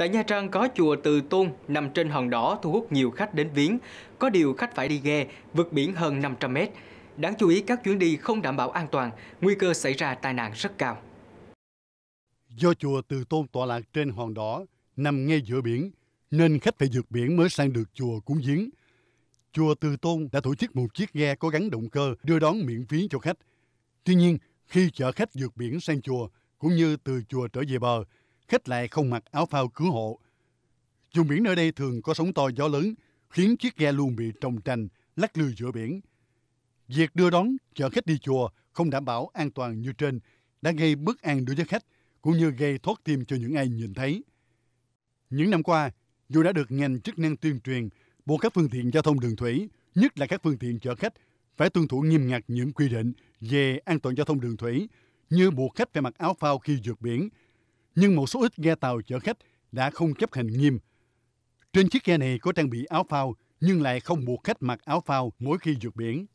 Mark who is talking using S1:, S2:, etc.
S1: Tại Nha Trang có chùa Từ Tôn nằm trên hòn đỏ thu hút nhiều khách đến viếng. Có điều khách phải đi ghe, vượt biển hơn 500 mét. Đáng chú ý các chuyến đi không đảm bảo an toàn, nguy cơ xảy ra tai nạn rất cao.
S2: Do chùa Từ Tôn tọa lạc trên hòn đỏ, nằm ngay giữa biển, nên khách phải vượt biển mới sang được chùa cúng giếng. Chùa Từ Tôn đã tổ chức một chiếc ghe có gắn động cơ đưa đón miễn phí cho khách. Tuy nhiên, khi chở khách vượt biển sang chùa, cũng như từ chùa trở về bờ, khách lại không mặc áo phao cứu hộ. Vùng biển nơi đây thường có sóng to gió lớn, khiến chiếc ghe luôn bị trồng tranh, lắc lư giữa biển. Việc đưa đón, chở khách đi chùa không đảm bảo an toàn như trên đã gây bất an đối với khách, cũng như gây thoát tim cho những ai nhìn thấy. Những năm qua, dù đã được ngành chức năng tuyên truyền, buộc các phương tiện giao thông đường thủy, nhất là các phương tiện chở khách, phải tuân thủ nghiêm ngặt những quy định về an toàn giao thông đường thủy, như buộc khách phải mặc áo phao khi vượt biển. Nhưng một số ít ghe tàu chở khách đã không chấp hành nghiêm. Trên chiếc ghe này có trang bị áo phao, nhưng lại không buộc khách mặc áo phao mỗi khi vượt biển.